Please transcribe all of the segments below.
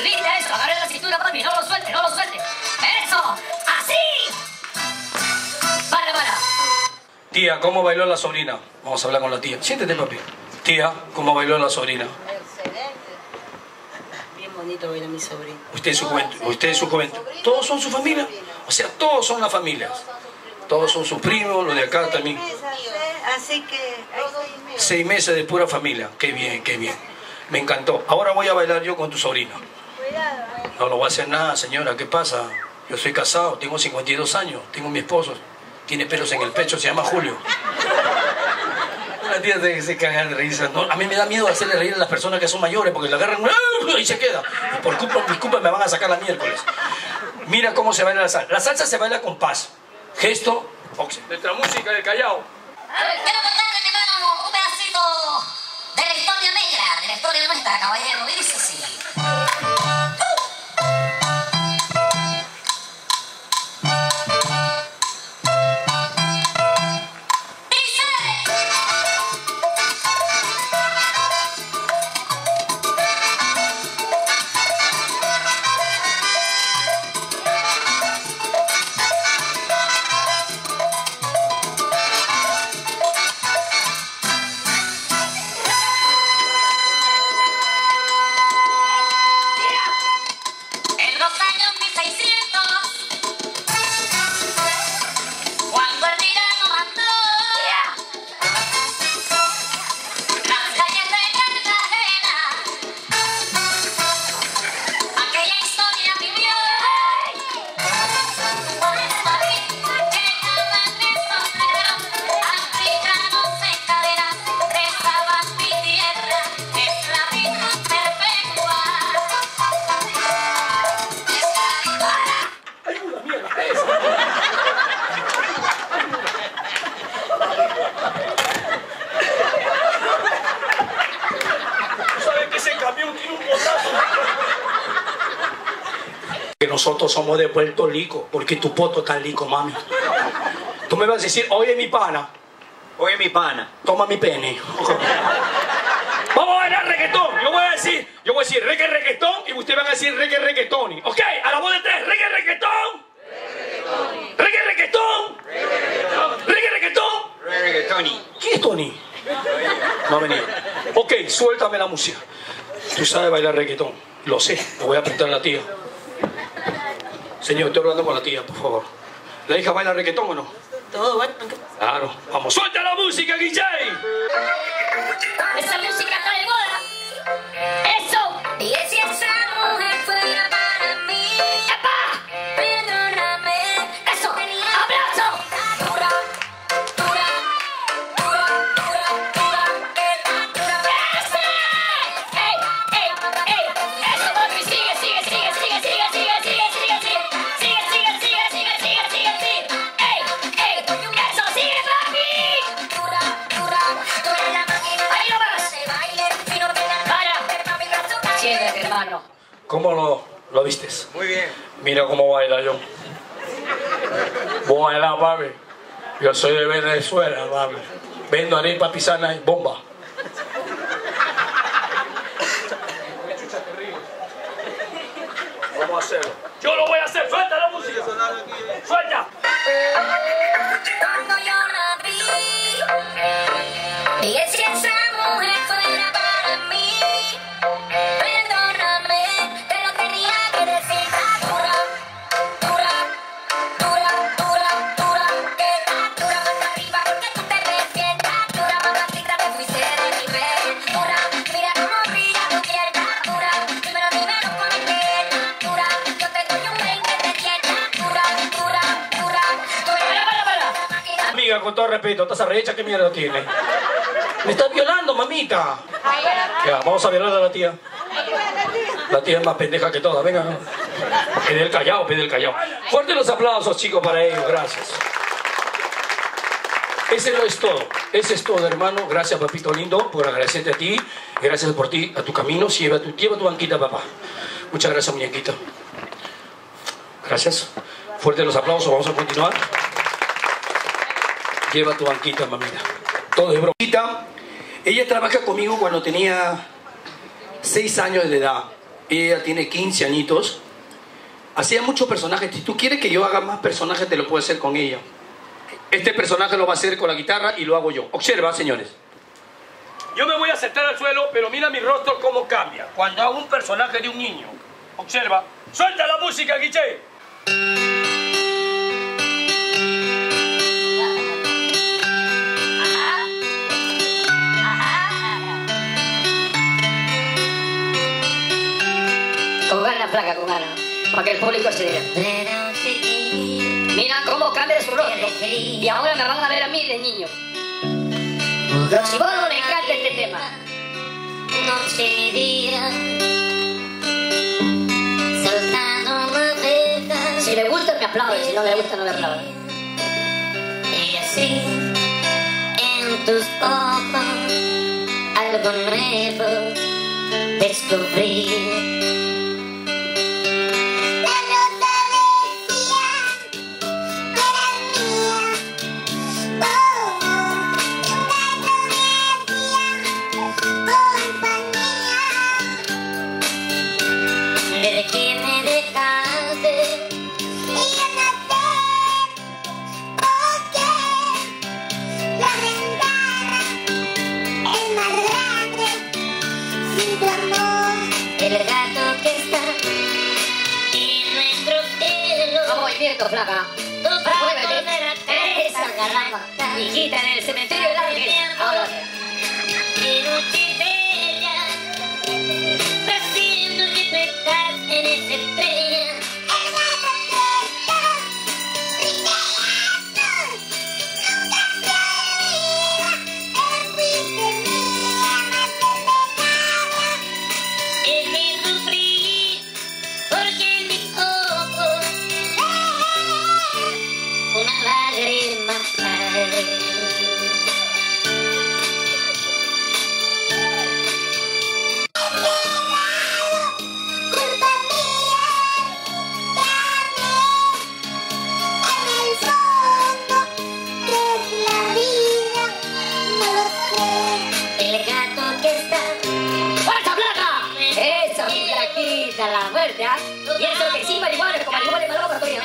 Eso. Agarre la cintura, papi. No lo suelte, no lo suelte. ¡Eso! ¡Así! Para, para. Tía, ¿cómo bailó la sobrina? Vamos a hablar con la tía. Siéntete, papi. Tía, ¿cómo bailó la sobrina? Excelente. Bien bonito baila mi sobrino. Usted es su juventud. Usted es su juventud. Todos son su familia. O sea, todos son la familia. Todos son sus primos, los de acá también. Así que... Seis meses de pura familia. Qué bien, qué bien. Me encantó. Ahora voy a bailar yo con tu sobrina. No lo voy a hacer nada, señora. ¿Qué pasa? Yo soy casado, tengo 52 años, tengo mi esposo. Tiene pelos en el pecho, se llama Julio. La tía se, se caga de risa. No, a mí me da miedo hacerle reír a las personas que son mayores porque la agarran ¡ah! y se queda. Y por culpa, mi culpa me van a sacar la miércoles. Mira cómo se baila la salsa. La salsa se baila con paz. Gesto, boxe. Nuestra música del Callao. Quiero contarle, mi hermano, un pedacito de la historia negra, de la historia nuestra, caballero. Y dice así. Nosotros somos de Puerto Rico, porque tu poto está lico, mami. Tú me vas a decir, oye mi pana, Oye, mi pana. toma mi pene. Vamos a bailar reggaetón. Yo voy a decir, yo voy a decir reggae reggaetón y ustedes van a decir reggae reggaetón. ¿Ok? A la voz de tres, reggae reggaetón. Reggae reggaetón. Reggae reggaetón. Reggaetoni. ¿Quién es Tony? No ha venido. Ok, suéltame la música. Tú sabes bailar reggaetón. Lo sé, lo voy a apretar a la tía. Señor, estoy hablando con la tía, por favor. ¿La hija baila reggaetón o no? Todo bueno. Claro. Vamos, suelta la música, DJ. Esa música está de moda. Eso. Mira cómo baila yo. Voy a bailar, papi. Yo soy de Venezuela, papi. Vendo arepa pisana y bomba. Vamos a hacerlo. Yo lo voy a hacer. Suelta la música. Suelta. Cuando yo la vi, y si esa estás arrecha, ¿qué mierda tiene? Me estás violando, mamita. Vamos a violar a la tía. La tía es más pendeja que todas, venga. Pide el callao, pide el callao. Fuerte los aplausos, chicos, para ellos. Gracias. Ese no es todo. Ese es todo, hermano. Gracias, papito lindo, por agradecerte a ti. Gracias por ti, a tu camino. Tu, lleva tu banquita, papá. Muchas gracias, muñequita. Gracias. Fuerte los aplausos. Vamos a continuar. Lleva tu banquita, mamita. Todo es bromita. Ella trabaja conmigo cuando tenía 6 años de edad. Ella tiene 15 añitos. Hacía muchos personajes. Si tú quieres que yo haga más personajes, te lo puedo hacer con ella. Este personaje lo va a hacer con la guitarra y lo hago yo. Observa, señores. Yo me voy a sentar al suelo, pero mira mi rostro cómo cambia. Cuando hago un personaje de un niño. Observa. ¡Suelta la música, Guille! Para que el público se diga. Mira cómo cambia su rostro. Y ahora me van a ver a mí de niño. Los chibolos les encanta este tema. Si le gusta, me aplaude. Si no me gusta, no me aplaude. Y así, en tus ojos, algo nuevo descubrí. No movimiento, flaca. Tus brazos de la. Hijita en el cementerio del ángel. Ahora. La. Y eso que sí, marihuana, como marihuana, me loco, coño.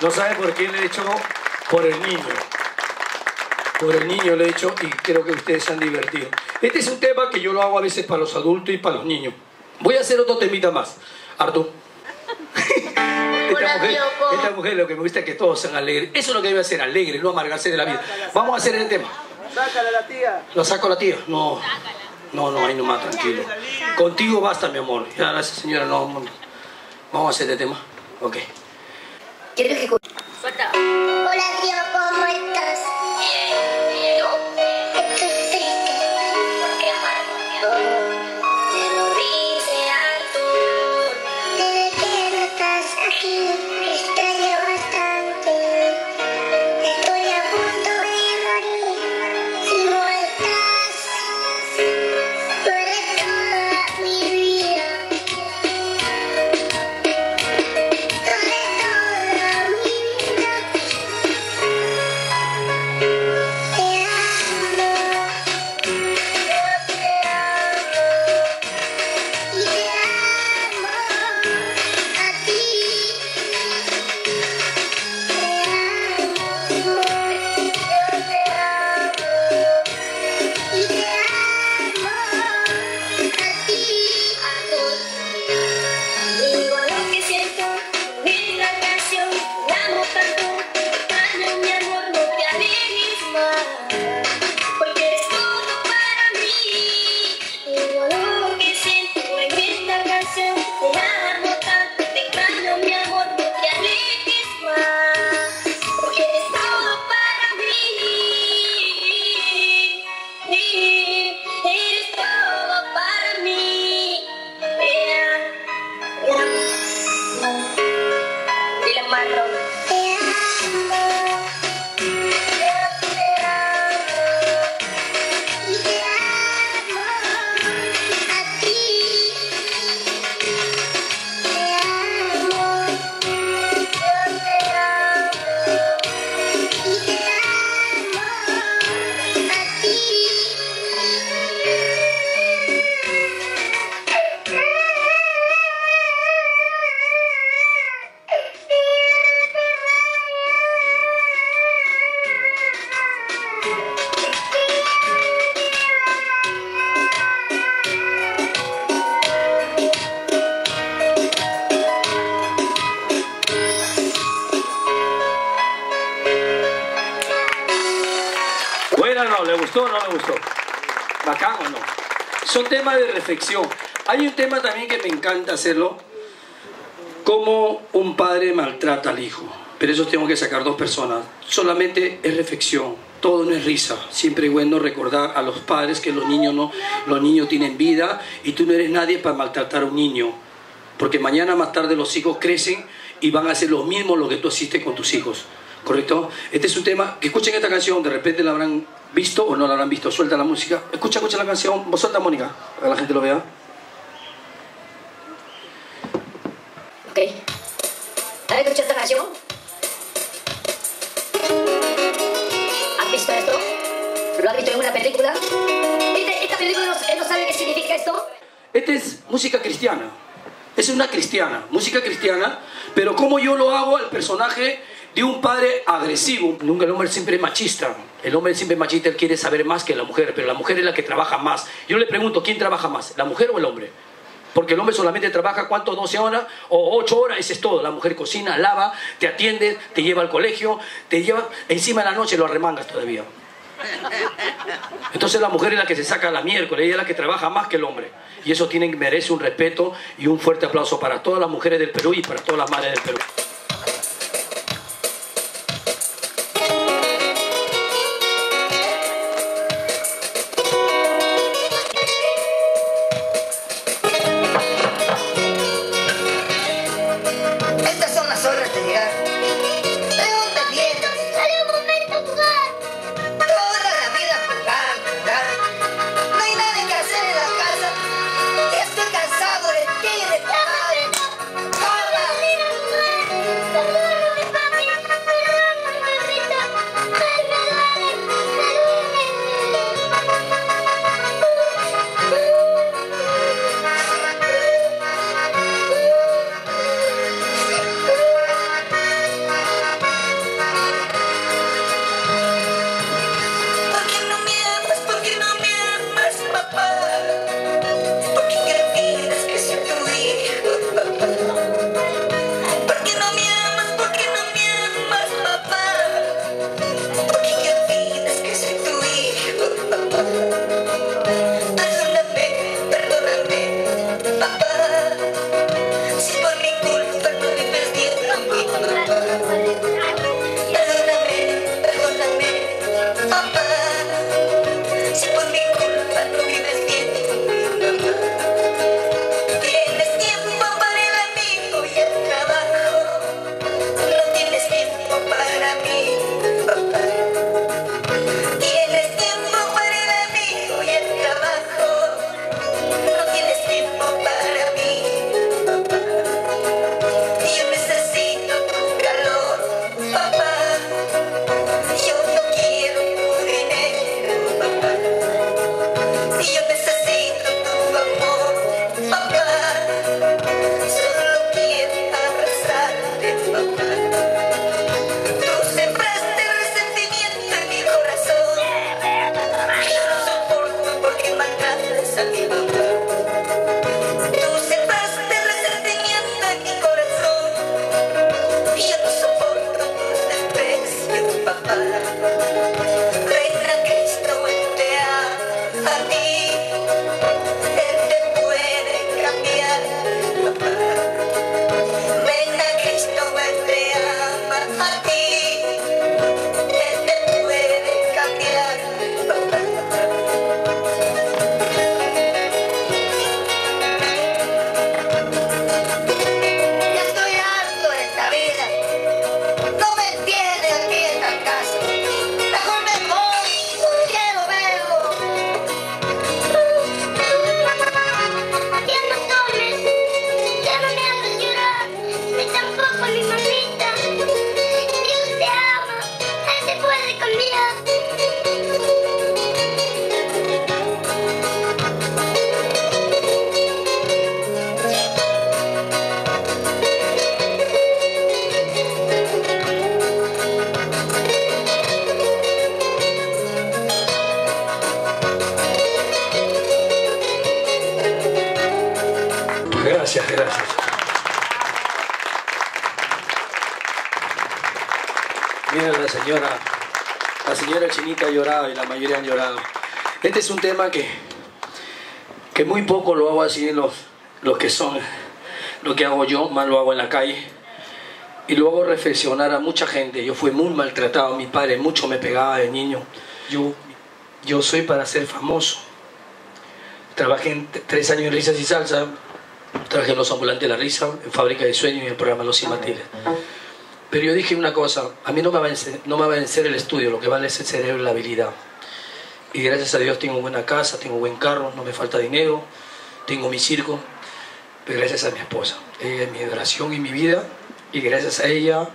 No sabe por quién le he hecho, por el niño. Por el niño le he hecho y creo que ustedes se han divertido. Este es un tema que yo lo hago a veces para los adultos y para los niños. Voy a hacer otro temita más. Artur. Esta mujer, esta mujer lo que me gusta es que todos sean alegres. Eso es lo que debe ser, alegre, no amargarse de la vida. Vamos a hacer el tema. Sácala la tía. ¿Lo saco a la tía? No. No, no, ahí nomás, tranquilo. Contigo basta, mi amor. Ya, gracias, señora. No, no. Vamos a hacer este tema. Ok. ¿Quieres que Suelta. Hola, tío, ¿cómo estás? Bien. Estoy triste. ¿Por qué, amor? Te lo dice Arthur. Desde que no estás aquí, Hay un tema también que me encanta hacerlo. Cómo un padre maltrata al hijo. Pero eso tengo que sacar dos personas. Solamente es reflexión. Todo no es risa. Siempre es bueno recordar a los padres que los niños no, los niños tienen vida y tú no eres nadie para maltratar a un niño. Porque mañana más tarde los hijos crecen y van a hacer lo mismo lo que tú hiciste con tus hijos. ¿Correcto? Este es un tema que escuchen esta canción, de repente la habrán visto o no la habrán visto. Suelta la música. Escucha, escucha la canción. Vos suelta, Mónica, para que la gente lo vea. Ok. ¿Has escuchado esta canción? ¿Has visto esto? ¿Lo has visto en una película? Este- ¿Esta película no, él no sabe qué significa esto? Esta es música cristiana. Es una cristiana, música cristiana, pero como yo lo hago al personaje de un padre agresivo. Nunca el hombre siempre es machista. El hombre siempre machista, él quiere saber más que la mujer, pero la mujer es la que trabaja más. Yo le pregunto, ¿quién trabaja más? ¿La mujer o el hombre? Porque el hombre solamente trabaja, ¿cuánto? 12 horas o 8 horas, ese es todo. La mujer cocina, lava, te atiende, te lleva al colegio, te lleva, encima de la noche lo arremangas todavía. Entonces la mujer es la que se saca la miércoles, ella es la que trabaja más que el hombre. Y eso tiene, merece un respeto y un fuerte aplauso para todas las mujeres del Perú y para todas las madres del Perú. Gracias, gracias. Mira la señora, la señora Chinita ha llorado y la mayoría han llorado. Este es un tema que, que muy poco lo hago así los, los que son, lo que hago yo, más lo hago en la calle. Y lo hago reflexionar a mucha gente. Yo fui muy maltratado, mi padre mucho me pegaba de niño. Yo, yo soy para ser famoso. Trabajé en tres años en risas y salsa, Trabajé en Los Ambulantes de la Risa, en Fábrica de Sueños y en el programa Los Infantiles. Pero yo dije una cosa, a mí no me, va a vencer, no me va a vencer el estudio, lo que vale es el cerebro y la habilidad. Y gracias a Dios tengo buena casa, tengo buen carro, no me falta dinero, tengo mi circo, pero gracias a mi esposa. Ella es mi adoración y mi vida, y gracias a ella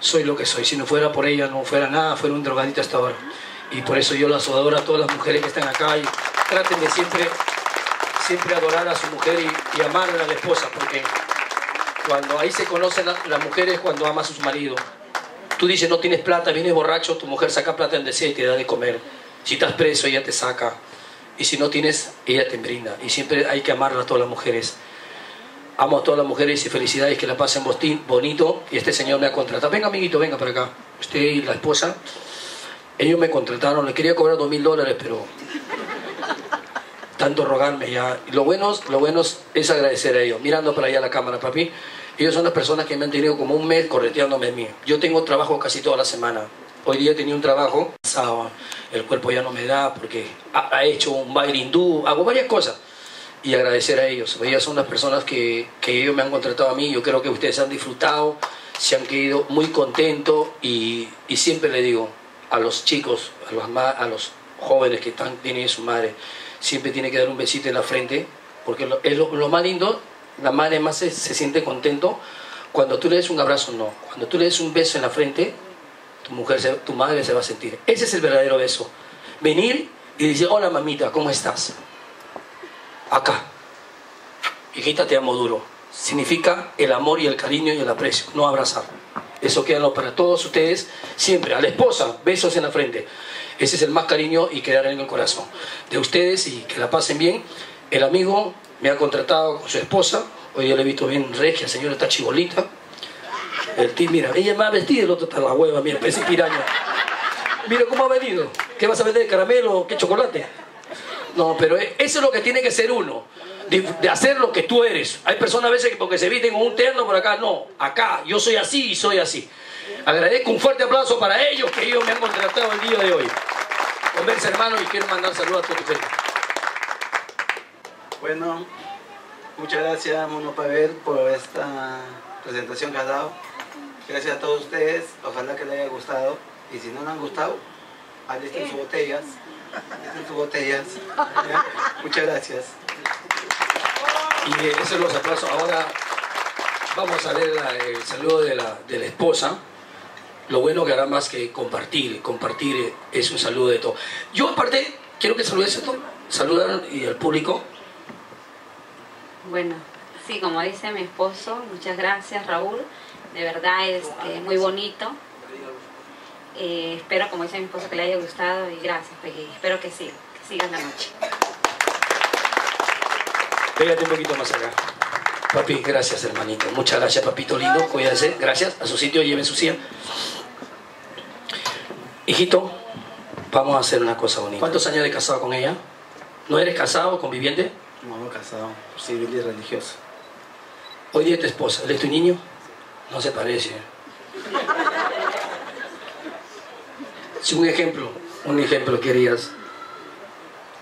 soy lo que soy. Si no fuera por ella, no fuera nada, fuera un drogadito hasta ahora. Y por eso yo las adoro a todas las mujeres que están acá y traten de siempre siempre adorar a su mujer y, y amar a la esposa, porque cuando ahí se conocen la- las mujeres cuando ama a su marido. Tú dices no tienes plata, vienes borracho, tu mujer saca plata en deseo y te da de comer. Si estás preso, ella te saca. Y si no tienes, ella te brinda. Y siempre hay que amarla a todas las mujeres. Amo a todas las mujeres y felicidades que la pasen bonito. Y este señor me ha contratado. Venga, amiguito, venga para acá. Usted y la esposa. Ellos me contrataron, le quería cobrar dos mil dólares, pero tanto rogarme ya. Y lo bueno, lo bueno es agradecer a ellos, mirando para allá la cámara, papi. Ellos son las personas que me han tenido como un mes correteándome a mí. Yo tengo trabajo casi toda la semana. Hoy día tenía un trabajo, el cuerpo ya no me da porque ha, hecho un baile hindú, hago varias cosas. Y agradecer a ellos. Ellas son las personas que, que ellos me han contratado a mí. Yo creo que ustedes han disfrutado, se han quedado muy contentos y, y siempre le digo a los chicos, a los, a los jóvenes que están, tienen su madre, siempre tiene que dar un besito en la frente, porque lo, es lo, más lindo, la madre más se, se siente contento cuando tú le des un abrazo, no. Cuando tú le des un beso en la frente, tu mujer, se- tu madre se va a sentir. Ese es el verdadero beso. Venir y decir, hola mamita, ¿cómo estás? Acá. Hijita, te amo duro. Significa el amor y el cariño y el aprecio, no abrazar. Eso queda para todos ustedes siempre. A la esposa, besos en la frente. Ese es el más cariño y quedar en el corazón de ustedes y que la pasen bien. El amigo me ha contratado con su esposa. Hoy ya le he visto bien regia, señora está chibolita. El tío, mira, ella es más vestida, el otro está la hueva, mira, parece piraña. Mira cómo ha venido. ¿Qué vas a vender? ¿Caramelo qué chocolate? No, pero e- eso es lo que tiene que ser uno. De, de hacer lo que tú eres. Hay personas a veces que porque se visten con un terno por acá, no. Acá, yo soy así y soy así. Agradezco un fuerte aplauso para ellos que ellos me han contratado el día de hoy. Conversa, hermano, y quiero mandar saludos a tu gente. Bueno, muchas gracias Mono Pavel por esta presentación que has dado. Gracias a todos ustedes, ojalá que les haya gustado. Y si no les han gustado, alisten sus botellas. Alisten sus botellas. Muchas gracias. Y esos son los aplausos. Ahora vamos a leer el saludo de la, de la esposa. Lo bueno que hará más que compartir. Compartir es un saludo de todo. Yo aparte, quiero que saludes a todos. Saludar y al público. Bueno, sí, como dice mi esposo, muchas gracias Raúl, de verdad es eh, muy bonito. Eh, espero, como dice mi esposo, que le haya gustado y gracias, pues, y espero que sí, que sigas la noche. Pégate un poquito más acá. Papi, gracias hermanito. Muchas gracias, papito lindo. Cuídense. Gracias. A su sitio, lleven su silla. Hijito, vamos a hacer una cosa bonita. ¿Cuántos años de casado con ella? ¿No eres casado, conviviente? No, casado, civil y religioso. Hoy día es tu esposa, ¿él es tu niño? No se parece. Si un ejemplo, un ejemplo querías.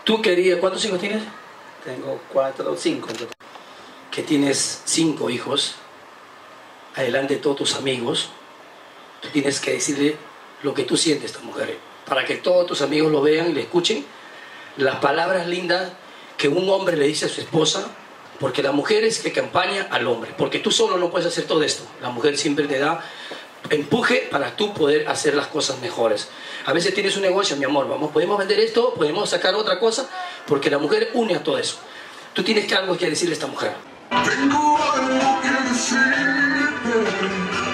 Tú querías, ¿cuántos hijos tienes? Tengo cuatro, cinco en total. Que tienes cinco hijos, adelante de todos tus amigos, tú tienes que decirle lo que tú sientes a esta mujer, para que todos tus amigos lo vean y le escuchen las palabras lindas que un hombre le dice a su esposa, porque la mujer es que acompaña al hombre, porque tú solo no puedes hacer todo esto, la mujer siempre te da empuje para tú poder hacer las cosas mejores. A veces tienes un negocio, mi amor, vamos, podemos vender esto, podemos sacar otra cosa, porque la mujer une a todo eso. Tú tienes que algo que decirle a esta mujer. Tengo algo que decirte,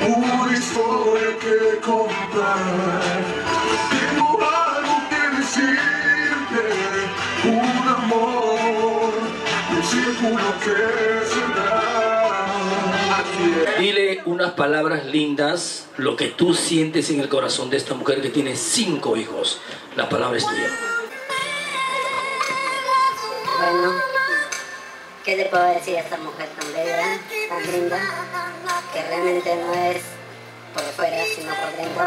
una historia que contar. Tengo algo que decirte, un amor, un círculo que se da. Así es. Dile unas palabras lindas, lo que tú sientes en el corazón de esta mujer que tiene cinco hijos. La palabra es tuya. Bueno, ¿qué le puedo decir a esta mujer tan bella, tan linda, que realmente no es por fuera, sino por dentro?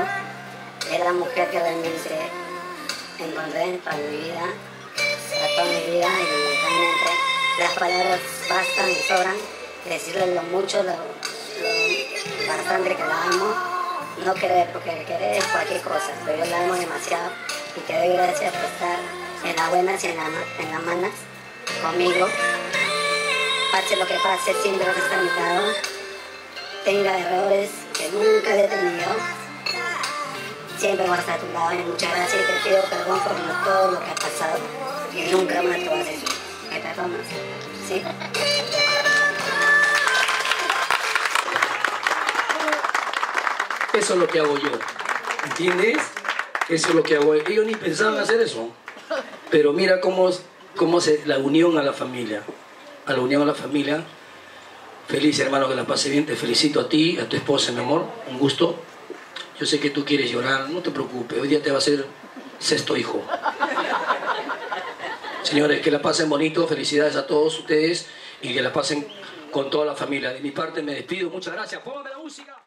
Es la mujer que realmente encontré para mi vida, para toda mi vida y realmente las palabras bastan y sobran. Decirle lo mucho, lo, lo bastante que la amo. No querer, porque querer es cualquier cosa, pero yo la amo demasiado y te doy gracias por estar en las buenas y en, la- en las malas conmigo. Pase lo que pase, siempre vas mi lado. Tenga errores que nunca he tenido. Siempre voy a estar a tu lado y muchas gracias y te pido perdón por lo- todo lo que ha pasado. Y nunca más te voy a hacer. ¿Me perdonas? ¿Sí? Eso es lo que hago yo. ¿Entiendes? Eso es lo que hago. Ellos ni pensaban hacer eso. Pero mira cómo, cómo se, la unión a la familia. A la unión a la familia. Feliz hermano que la pase bien. Te felicito a ti, a tu esposa, mi amor. Un gusto. Yo sé que tú quieres llorar. No te preocupes. Hoy día te va a ser sexto hijo. Señores, que la pasen bonito. Felicidades a todos ustedes. Y que la pasen con toda la familia. De mi parte me despido. Muchas gracias. Póngame la música.